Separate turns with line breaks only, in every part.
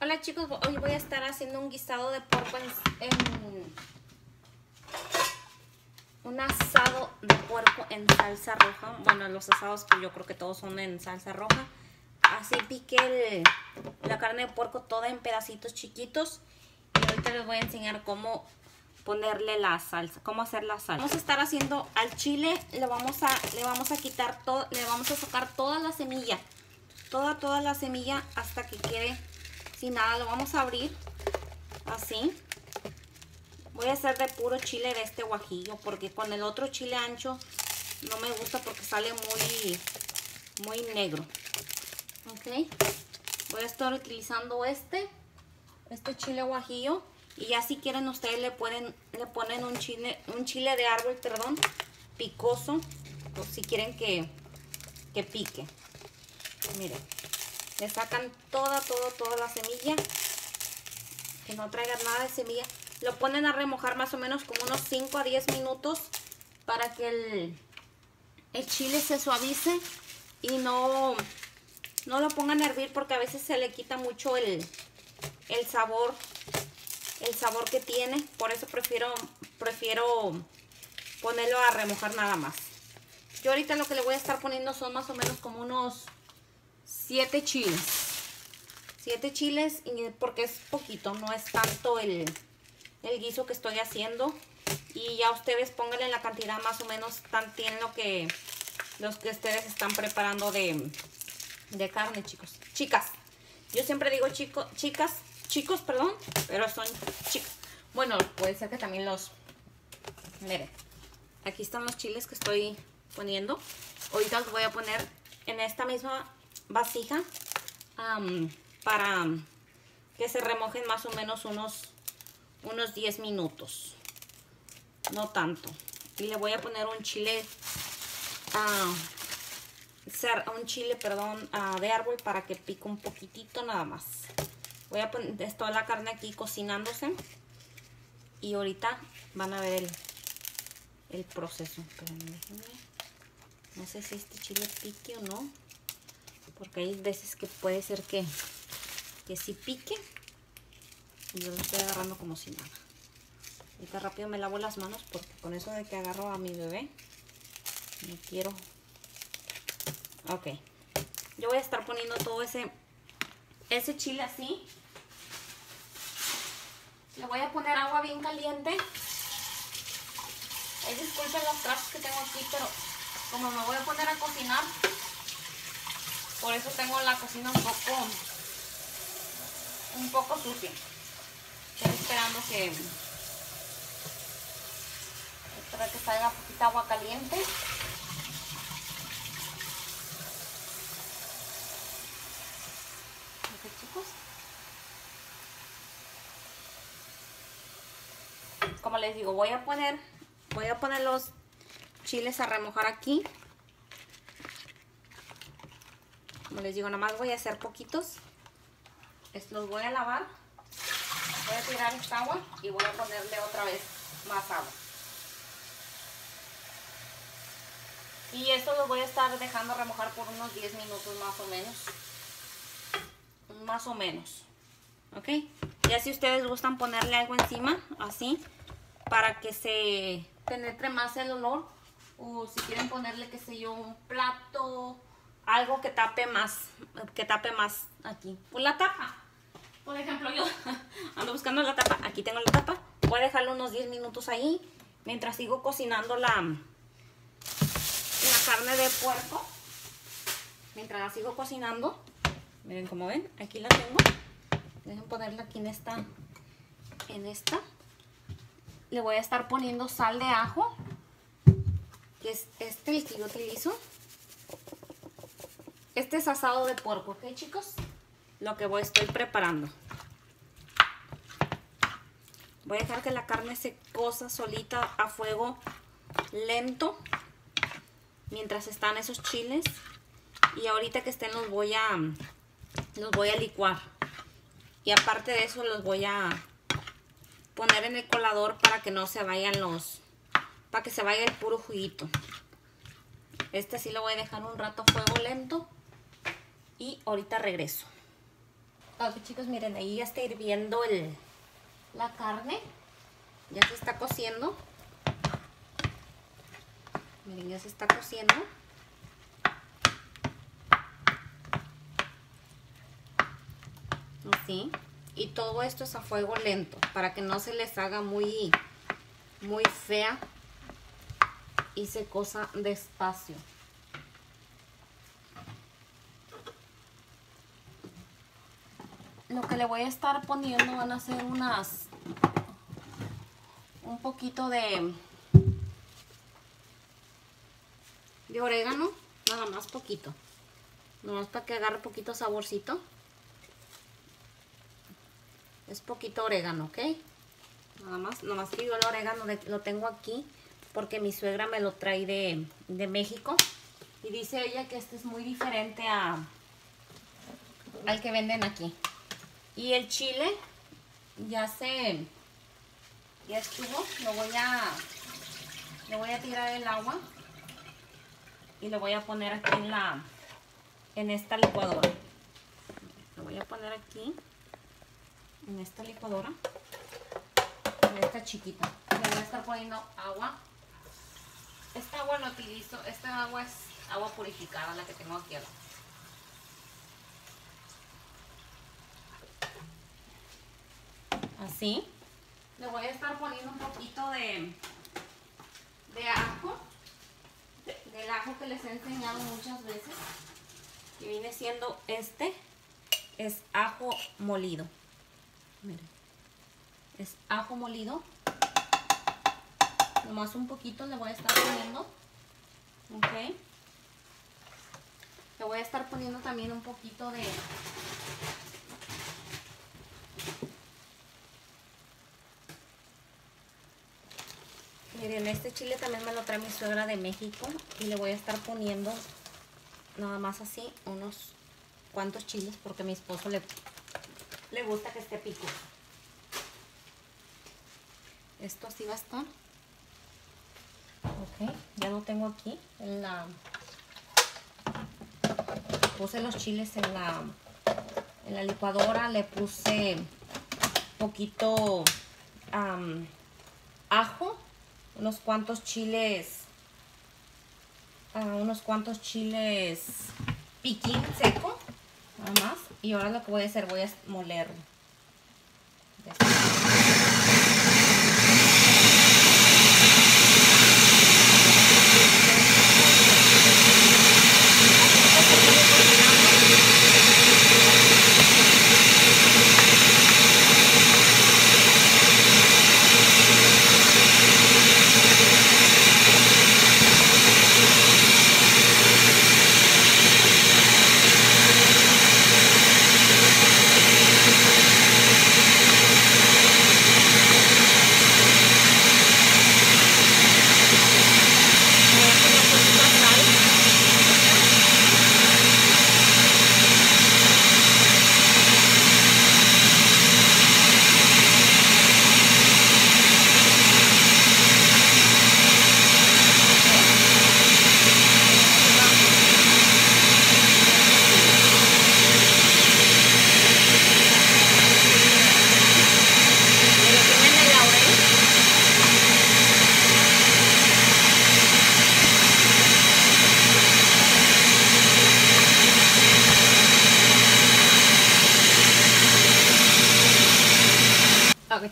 Hola chicos, hoy voy a estar haciendo un guisado de porco en, en- un asado de puerco en salsa roja. Bueno, los asados que yo creo que todos son en salsa roja. Así piqué la carne de puerco toda en pedacitos chiquitos. Y ahorita les voy a enseñar cómo ponerle la salsa, cómo hacer la salsa. Vamos a estar haciendo al chile, le vamos a, le vamos a quitar todo, le vamos a sacar toda la semilla. Toda, toda la semilla hasta que quede sin nada. Lo vamos a abrir así. Voy a hacer de puro chile de este guajillo porque con el otro chile ancho no me gusta porque sale muy, muy negro. Ok. Voy a estar utilizando este, este chile guajillo. Y ya si quieren ustedes le pueden, le ponen un chile, un chile de árbol, perdón, picoso. O si quieren que, que pique. Miren. Le sacan toda, toda, toda la semilla. Que no traiga nada de semilla. Lo ponen a remojar más o menos como unos 5 a 10 minutos para que el, el chile se suavice y no, no lo pongan a hervir porque a veces se le quita mucho el, el sabor el sabor que tiene. Por eso prefiero prefiero ponerlo a remojar nada más. Yo ahorita lo que le voy a estar poniendo son más o menos como unos 7 chiles. 7 chiles porque es poquito no es tanto el, el guiso que estoy haciendo. Y ya ustedes pónganle la cantidad más o menos tan tienen lo que los que ustedes están preparando de, de carne chicos. Chicas. Yo siempre digo chico, chicas chicos perdón pero son chicas. Bueno puede ser que también los miren aquí están los chiles que estoy poniendo. Ahorita los voy a poner en esta misma vasija para que se remojen más o menos unos unos 10 minutos. No tanto. Y le voy a poner un chile cer- un chile perdón ah, de árbol para que pique un poquitito nada más. Voy a poner toda la carne aquí cocinándose. Y ahorita van a ver el, el proceso. No sé si este chile pique o no porque hay veces que puede ser que que sí pique y yo lo estoy agarrando como si nada. Ahorita rápido me lavo las manos porque con eso de que agarro a mi bebé no quiero. Ok. Yo voy a estar poniendo todo ese ese chile así. Le voy a poner agua bien caliente. Ay, disculpen los trastos que tengo aquí pero como me voy a poner a cocinar por eso tengo la cocina un poco un poco sucia esperando que espero que salga poquita agua caliente. Chicos. Como les digo voy a poner voy a poner los chiles a remojar aquí. Como les digo nada más voy a hacer poquitos. Los voy a lavar voy a tirar esta agua y voy a ponerle otra vez más agua. Y esto lo voy a estar dejando remojar por unos 10 minutos más o menos. Más o menos ok ya si ustedes gustan ponerle algo encima así para que se penetre más el olor o si quieren ponerle qué sé yo un plato algo que tape más que tape más aquí. Pues la tapa por ejemplo yo ando buscando la tapa aquí tengo la tapa voy a dejarlo unos 10 minutos ahí mientras sigo cocinando la la carne de puerco. Mientras la sigo cocinando miren como ven aquí la tengo. Dejen ponerla aquí en esta en esta. Le voy a estar poniendo sal de ajo que es este el que yo utilizo. Este es asado de puerco ok chicos lo que voy estoy preparando. Voy a dejar que la carne se cosa solita a fuego lento mientras están esos chiles. Y ahorita que estén los voy a los voy a licuar. Y aparte de eso los voy a poner en el colador para que no se vayan los para que se vaya el puro juguito. Este sí lo voy a dejar un rato a fuego lento. Y ahorita regreso chicos miren ahí ya está hirviendo el, la carne. Ya se está cociendo. Miren ya se está cociendo. Así. Y todo esto es a fuego lento para que no se les haga muy muy fea y se cosa despacio lo que le voy a estar poniendo van a ser unas un poquito de de orégano nada más poquito nomás para que agarre poquito saborcito es poquito orégano, ¿ok? Nada más, nada más que yo el orégano lo tengo aquí porque mi suegra me lo trae de, de México. Y dice ella que este es muy diferente a, al que venden aquí. Y el chile ya se, ya estuvo. Lo voy a, voy a tirar el agua y lo voy a poner aquí en la, en esta licuadora. Lo voy a poner aquí en esta licuadora, en esta chiquita. Le voy a estar poniendo agua. Esta agua la utilizo, esta agua es agua purificada, la que tengo aquí abajo. Así. Le voy a estar poniendo un poquito de, de ajo, del ajo que les he enseñado muchas veces, que viene siendo este, es ajo molido. Miren. Es ajo molido. Nomás un poquito le voy a estar poniendo. Ok. Le voy a estar poniendo también un poquito de... Miren, este chile también me lo trae mi suegra de México. Y le voy a estar poniendo nada más así unos cuantos chiles porque mi esposo le le gusta que esté pico. Esto así va a estar. Ok, ya lo tengo aquí en la... Puse los chiles en la, en la licuadora, le puse poquito ajo, unos cuantos chiles, uh, unos cuantos chiles piquín seco nada más. Y ahora lo que voy a hacer, voy a moler.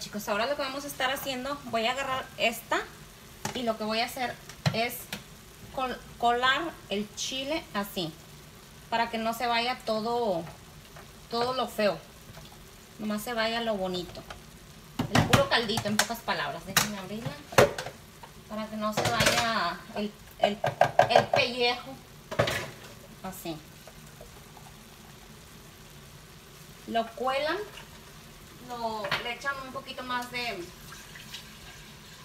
chicos, ahora lo que vamos a estar haciendo, voy a agarrar esta y lo que voy a hacer es colar el chile así, para que no se vaya todo, todo lo feo, nomás se vaya lo bonito. El puro caldito, en pocas palabras, déjenme abrirla, para que no se vaya el, el, el pellejo, así. Lo cuelan le echan un poquito más de,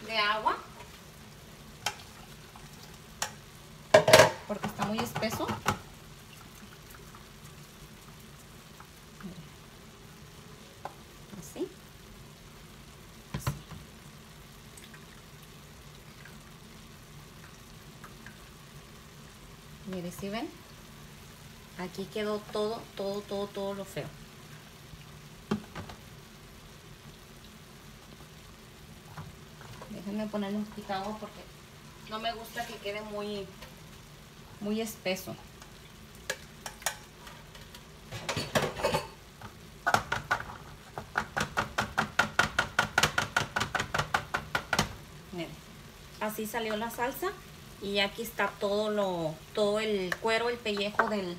de agua. Porque está muy espeso. Así. Así. Mire, si ven? Aquí quedó todo, todo, todo, todo lo feo. Déjenme ponerle un poquito porque no me gusta que quede muy, muy espeso. Así salió la salsa y aquí está todo lo todo el cuero, el pellejo del,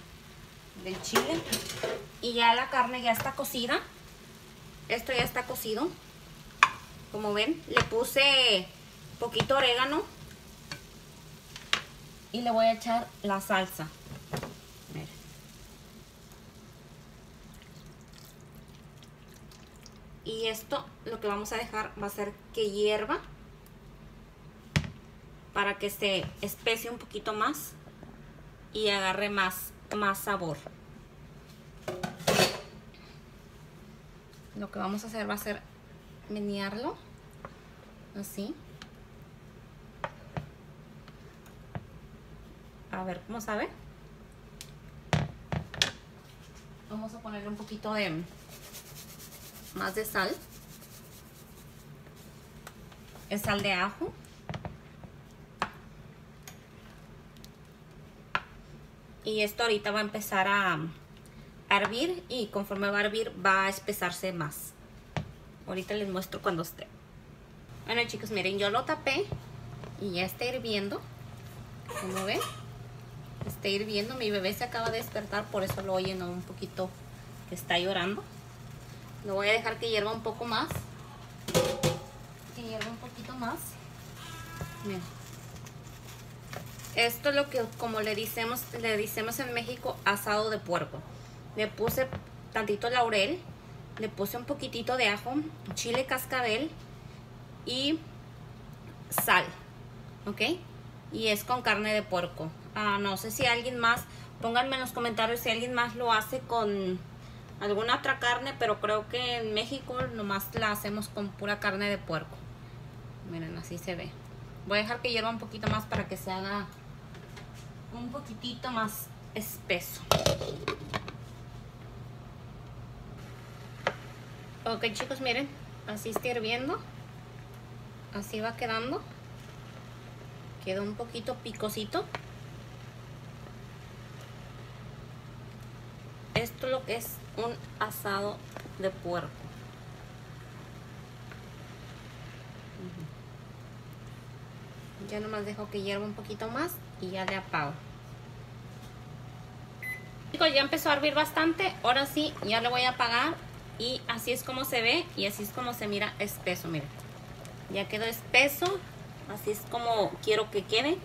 del chile y ya la carne ya está cocida. Esto ya está cocido. Como ven, le puse poquito orégano y le voy a echar la salsa. Y esto lo que vamos a dejar va a ser que hierva para que se especie un poquito más y agarre más, más sabor. Lo que vamos a hacer va a ser menearlo así. A ver cómo sabe. Vamos a ponerle un poquito de más de sal. Es sal de ajo. Y esto ahorita va a empezar a, hervir y conforme va a hervir va a espesarse más. Ahorita les muestro cuando esté. Bueno chicos, miren, yo lo tapé y ya está hirviendo. Como ven, está hirviendo. Mi bebé se acaba de despertar, por eso lo oyen un poquito que está llorando. Lo voy a dejar que hierva un poco más. Que hierva un poquito más. Miren. Esto es lo que, como le decimos, le decimos en México, asado de puerco. Le puse tantito laurel, le puse un poquitito de ajo, chile cascabel y sal, ¿ok? Y es con carne de puerco. Ah, no sé si alguien más, pónganme en los comentarios si alguien más lo hace con alguna otra carne, pero creo que en México nomás la hacemos con pura carne de puerco. Miren, así se ve. Voy a dejar que hierva un poquito más para que se haga un poquitito más espeso. Ok chicos, miren, así está hirviendo. Así va quedando. Queda un poquito picosito. Esto es lo que es un asado de puerco. Ya nomás dejo que hierva un poquito más y ya le apago. Chicos, ya empezó a hervir bastante. Ahora sí, ya le voy a apagar y así es como se ve y así es como se mira espeso, miren. Ya quedó espeso, así es como quiero que quede.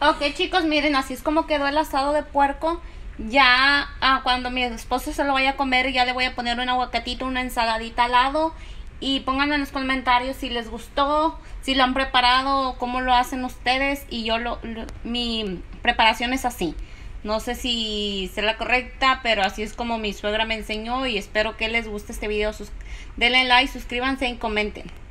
Ok chicos, miren, así es como quedó el asado de puerco. Ya ah, cuando mi esposo se lo vaya a comer, ya le voy a poner un aguacatito, una ensaladita al lado. Y pónganme en los comentarios si les gustó, si lo han preparado, cómo lo hacen ustedes. Y yo lo mi preparación es así. No sé si será la correcta, pero así es como mi suegra me enseñó y espero que les guste este video. Denle like, suscríbanse y comenten.